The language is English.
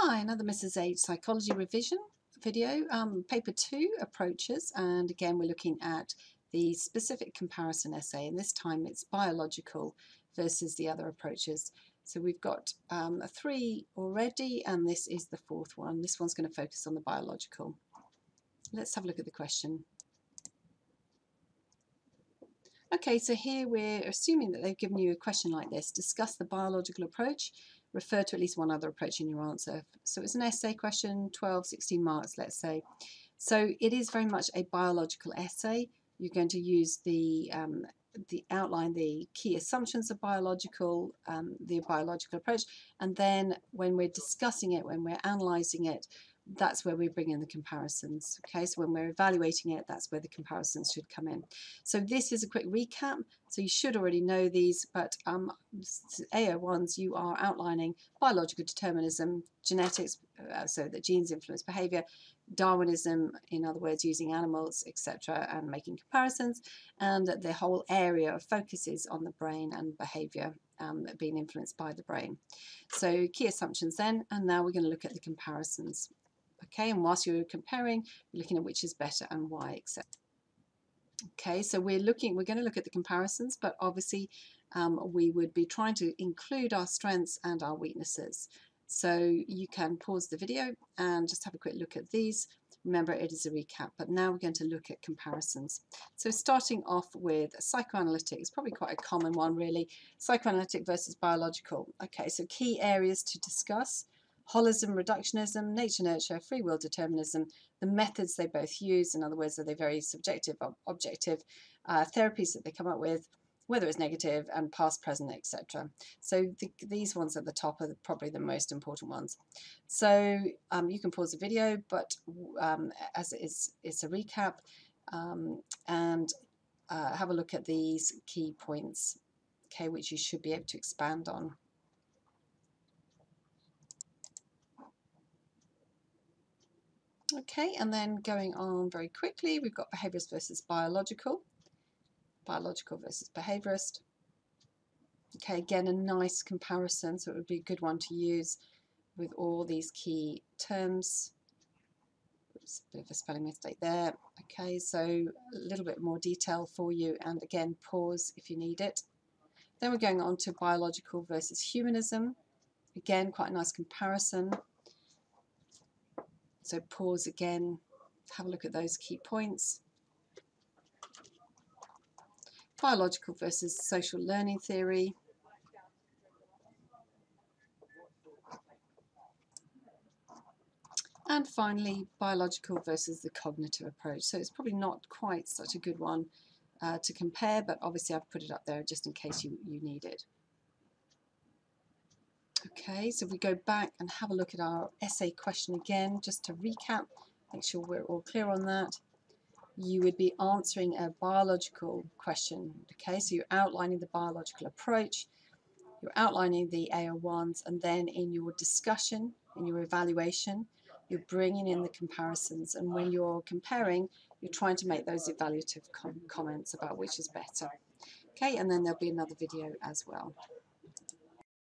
Hi, another Mrs. H psychology revision video, um, paper two approaches, and again we're looking at the specific comparison essay, and this time it's biological versus the other approaches. So we've got um, three already, and this is the fourth one. This one's going to focus on the biological. Let's have a look at the question. Okay, so here we're assuming that they've given you a question like this. Discuss the biological approach. Refer to at least one other approach in your answer. So it's an essay question, 12, 16 marks, let's say. So it is very much a biological essay. You're going to use the um, the outline the key assumptions of biological, um, the biological approach, and then when we're discussing it, when we're analysing it, that's where we bring in the comparisons. Okay, so when we're evaluating it, that's where the comparisons should come in. So this is a quick recap. So you should already know these, but um, AO1s, you are outlining biological determinism, genetics, uh, so that genes influence behavior, Darwinism, in other words, using animals, etc., and making comparisons, and the whole area of focus is on the brain and behavior um, being influenced by the brain. So key assumptions then, and now we're going to look at the comparisons. Okay, and whilst you're comparing, you're looking at which is better and why, etc. Okay, so we're looking, we're going to look at the comparisons, but obviously um, we would be trying to include our strengths and our weaknesses. So you can pause the video and just have a quick look at these. Remember, it is a recap, but now we're going to look at comparisons. So starting off with psychoanalytic, probably quite a common one really. Psychoanalytic versus biological. Okay, so key areas to discuss holism, reductionism, nature-nurture, free will determinism, the methods they both use, in other words, are they very subjective, or objective, uh, therapies that they come up with, whether it's negative and past, present, etc. So the, these ones at the top are probably the most important ones. So um, you can pause the video, but um, as it is, it's a recap, um, and uh, have a look at these key points, okay, which you should be able to expand on. Okay, and then going on very quickly, we've got behaviorist versus biological, biological versus behaviorist. Okay, again, a nice comparison, so it would be a good one to use with all these key terms. Oops, a bit of a spelling mistake there. Okay, so a little bit more detail for you, and again, pause if you need it. Then we're going on to biological versus humanism. Again, quite a nice comparison. So pause again, have a look at those key points. Biological versus social learning theory. And finally, biological versus the cognitive approach. So it's probably not quite such a good one uh, to compare, but obviously I've put it up there just in case you, you need it. Okay, so if we go back and have a look at our essay question again, just to recap, make sure we're all clear on that. You would be answering a biological question. Okay, so you're outlining the biological approach, you're outlining the AO1s, and then in your discussion, in your evaluation, you're bringing in the comparisons. And when you're comparing, you're trying to make those evaluative com comments about which is better. Okay, and then there'll be another video as well.